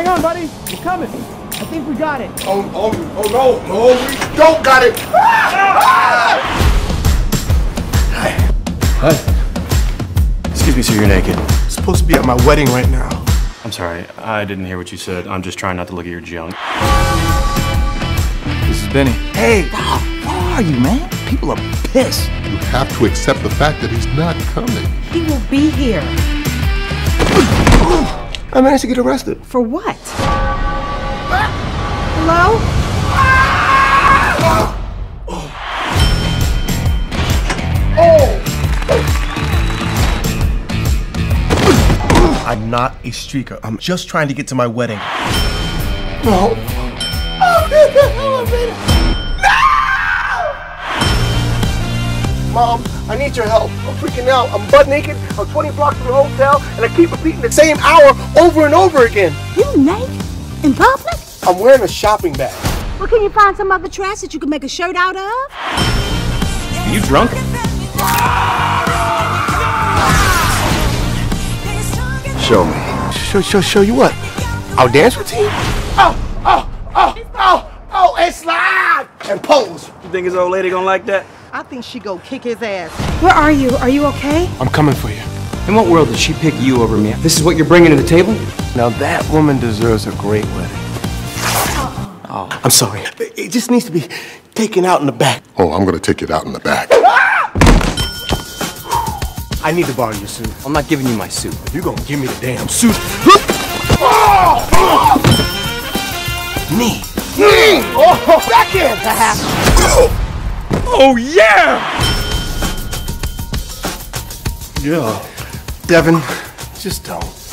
Hang on, buddy. We're coming. I think we got it. Oh, oh, oh no, no, we don't got it. Hi. Hi. Excuse me, sir, you're naked. supposed to be at my wedding right now. I'm sorry, I didn't hear what you said. I'm just trying not to look at your junk. This is Benny. Hey, where are you, man? People are pissed. You have to accept the fact that he's not coming. He will be here. I managed to get arrested. For what? Hello? Oh! I'm not a streaker. I'm just trying to get to my wedding. No. Oh, Mom, I need your help. I'm freaking out. I'm butt naked. I'm 20 blocks from the hotel, and I keep repeating the same hour over and over again. You naked? In public? I'm wearing a shopping bag. Well, can you find some other trash that you can make a shirt out of? Are you drunk? Show me. Show, show, show you what? Our dance routine? Oh, oh, oh, oh, oh, and slide and pose. You think his old lady gonna like that? I think she go kick his ass. Where are you? Are you okay? I'm coming for you. In what world did she pick you over me? This is what you're bringing to the table? Now that woman deserves a great wedding. Oh, I'm sorry. It just needs to be taken out in the back. Oh, I'm gonna take it out in the back. I need to borrow your suit. I'm not giving you my suit. If You're gonna give me the damn suit. Knee. Knee! Oh, oh, back in! Oh, yeah! Yeah. Devin, just don't.